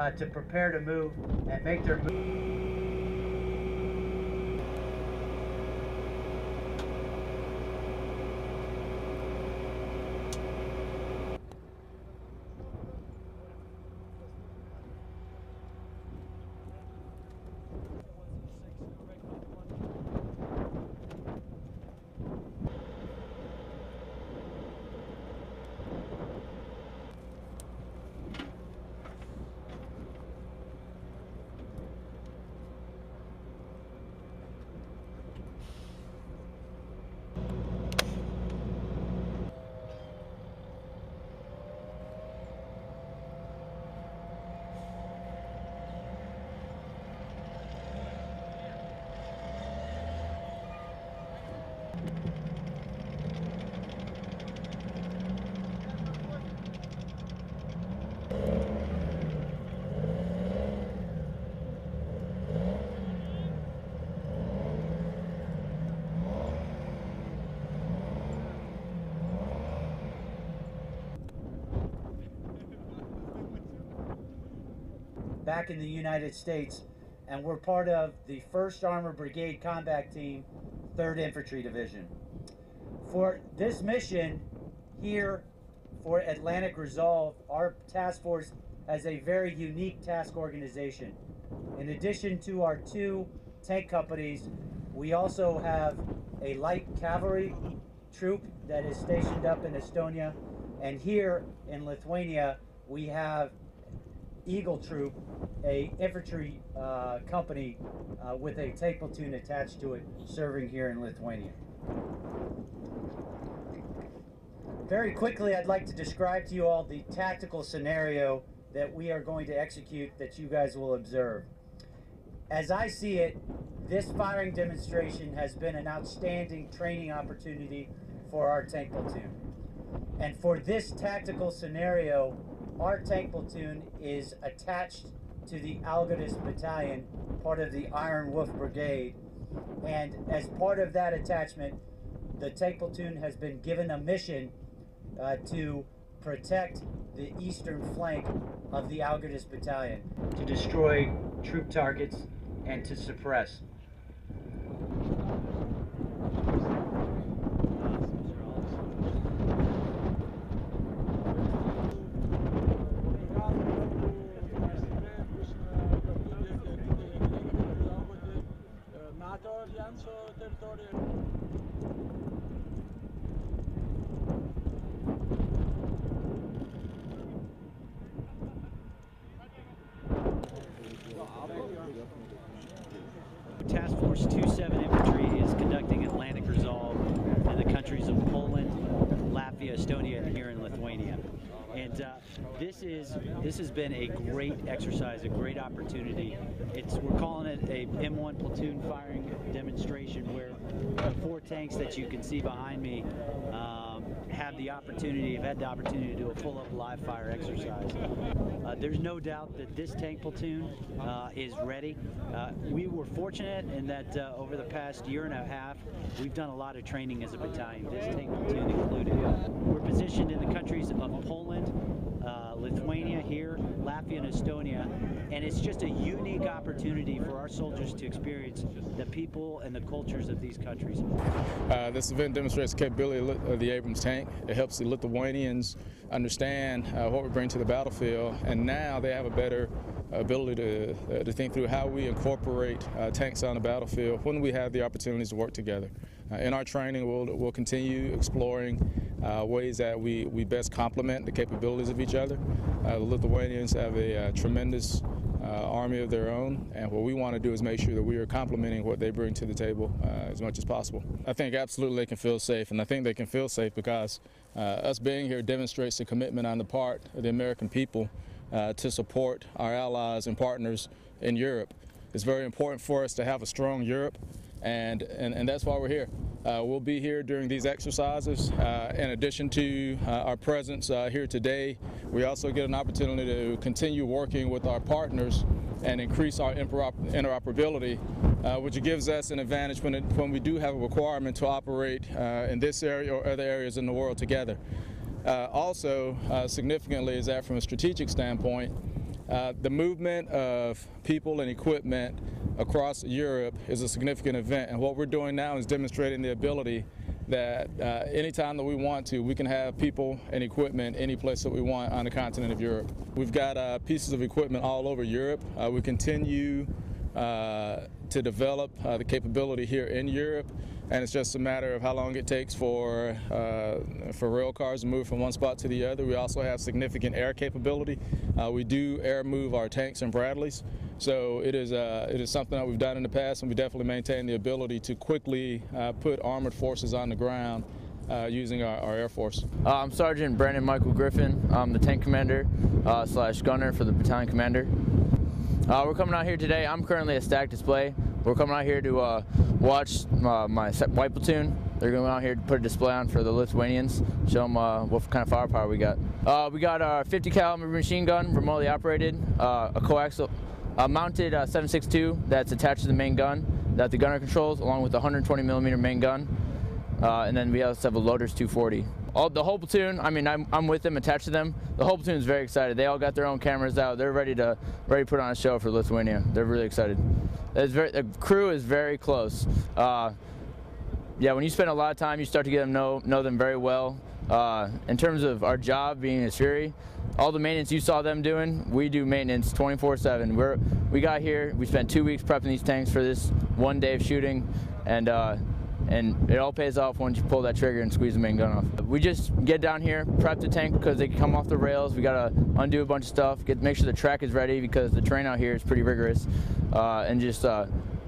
uh, to prepare to move and make their move. Back in the United States, and we're part of the 1st Armored Brigade Combat Team, 3rd Infantry Division. For this mission here for Atlantic Resolve, our task force has a very unique task organization. In addition to our two tank companies, we also have a light cavalry troop that is stationed up in Estonia, and here in Lithuania, we have Eagle Troop, a infantry uh, company uh, with a tank platoon attached to it, serving here in Lithuania. Very quickly, I'd like to describe to you all the tactical scenario that we are going to execute that you guys will observe. As I see it, this firing demonstration has been an outstanding training opportunity for our tank platoon. And for this tactical scenario, our tank platoon is attached to the Algirdas Battalion, part of the Iron Wolf Brigade. And as part of that attachment, the tank platoon has been given a mission uh, to protect the eastern flank of the Algirdas Battalion, to destroy troop targets and to suppress. NATO Task Force 27 Infantry is conducting Atlantic Resolve in the countries of Poland, Latvia, Estonia, and here in Lithuania. And uh, this is this has been a great exercise, a great opportunity. It's we're calling it a M1 platoon firing demonstration where the four tanks that you can see behind me um, have the opportunity, have had the opportunity to do a full-up live fire exercise. Uh, there's no doubt that this tank platoon uh, is ready. Uh, we were fortunate in that uh, over the past year and a half, we've done a lot of training as a battalion, this tank platoon included. We're positioned in the countries of Poland, Lithuania here, Latvia and Estonia, and it's just a unique opportunity for our soldiers to experience the people and the cultures of these countries. Uh, this event demonstrates the capability of the Abrams tank. It helps the Lithuanians understand uh, what we bring to the battlefield, and now they have a better ability to, uh, to think through how we incorporate uh, tanks on the battlefield when we have the opportunities to work together. Uh, in our training, we'll, we'll continue exploring uh, ways that we, we best complement the capabilities of each other. Uh, the Lithuanians have a tremendous army of their own, and what we want to do is make sure that we are complementing what they bring to the table as much as possible. I think absolutely they can feel safe, and I think they can feel safe because us being here demonstrates the commitment on the part of the American people uh, to support our allies and partners in Europe. It's very important for us to have a strong Europe, and, and, and that's why we're here. Uh, we'll be here during these exercises. Uh, in addition to uh, our presence uh, here today, we also get an opportunity to continue working with our partners and increase our interoperability, uh, which gives us an advantage when, it, when we do have a requirement to operate uh, in this area or other areas in the world together. Also, significantly, is that from a strategic standpoint, Uh, the movement of people and equipment across Europe is a significant event, and what we're doing now is demonstrating the ability that uh, anytime that we want to, we can have people and equipment any place that we want on the continent of Europe. We've got uh, pieces of equipment all over Europe. Uh, we continue uh, to develop the capability here in Europe, and it's just a matter of how long it takes for uh, for rail cars to move from one spot to the other. We also have significant air capability. Uh, we do air move our tanks and Bradleys, so it is uh, it is something that we've done in the past, and we definitely maintain the ability to quickly uh, put armored forces on the ground. Uh, using our, our, Air Force. Uh, I'm Sergeant Brandon Michael Griffin. I'm the tank commander slash gunner for the battalion commander. We're coming out here today. I'm currently a stack display. We're coming out here to uh, watch uh, my white platoon. They're going out here to put a display on for the Lithuanians, show them uh, what kind of firepower we got. Uh, we got our 50 caliber machine gun, remotely operated, uh, a coaxial, a mounted 7.62 that's attached to the main gun that the gunner controls, along with a 120 millimeter main gun. and then we also have a loader's 240 all the whole platoon. I mean, I'm, I'm with them, attached to them. The whole platoon is very excited. They all got their own cameras out. They're ready to ready to put on a show for Lithuania. They're really excited. Very, the crew is very close. Uh, yeah, when you spend a lot of time, you start to get them know know them very well. Uh, in terms of our job being a Fury, all the maintenance you saw them doing, we do maintenance 24/7. We're we got here, we spent two weeks prepping these tanks for this one day of shooting, and uh, and it all pays off once you pull that trigger and squeeze the main gun off. We just get down here, prep the tank because they come off the rails. We gotta undo a bunch of stuff, get make sure the track is ready because the terrain out here is pretty rigorous, uh, and just uh,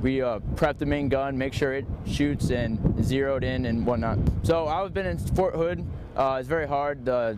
we uh, prep the main gun, make sure it shoots and zeroed in and whatnot. So I've been in Fort Hood. Uh, it's very hard. there's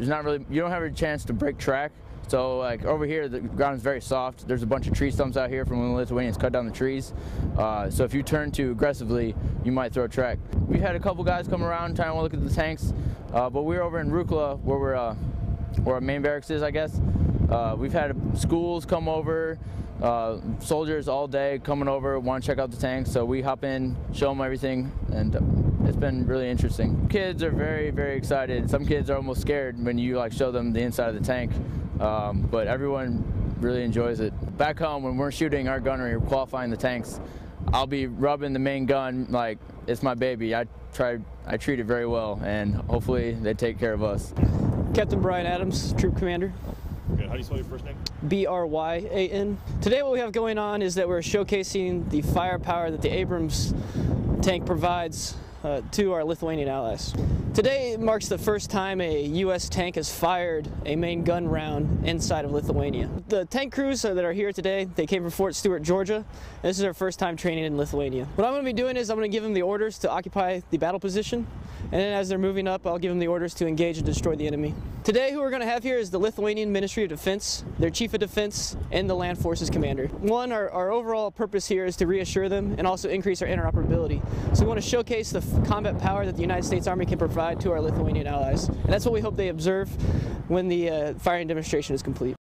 not really you don't have a chance to break track. So like over here, the ground is very soft. There's a bunch of tree stumps out here from when the Lithuanians cut down the trees. Uh, so if you turn too aggressively, you might throw a track. We've had a couple guys come around trying to look at the tanks, uh, but we're over in Rukla where we're uh, where our main barracks is, I guess. Uh, we've had schools come over, uh, soldiers all day coming over, want to check out the tanks. So we hop in, show them everything, and it's been really interesting. Kids are very, very excited. Some kids are almost scared when you like show them the inside of the tank um, but everyone really enjoys it. Back home, when we're shooting our gunnery, we're qualifying the tanks, I'll be rubbing the main gun like it's my baby. I try, I treat it very well, and hopefully they take care of us. Captain Bryan Adams, Troop Commander. Good. How do you spell your first name? B R Y A N. Today, what we have going on is that we're showcasing the firepower that the Abrams tank provides uh, to our Lithuanian allies. Today marks the first time a U.S. tank has fired a main gun round inside of Lithuania. The tank crews that are here today, they came from Fort Stewart, Georgia, this is their first time training in Lithuania. What I'm going to be doing is I'm going to give them the orders to occupy the battle position, and then as they're moving up, I'll give them the orders to engage and destroy the enemy. Today, who we're going to have here is the Lithuanian Ministry of Defense, their Chief of Defense, and the Land Forces Commander. One, our, our overall purpose here is to reassure them and also increase our interoperability. So we want to showcase the combat power that the United States Army can provide to our Lithuanian allies. And that's what we hope they observe when the uh, firing demonstration is complete.